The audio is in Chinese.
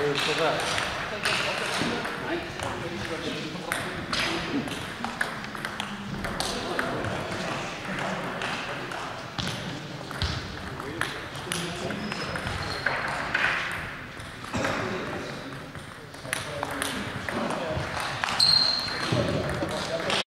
这是破坏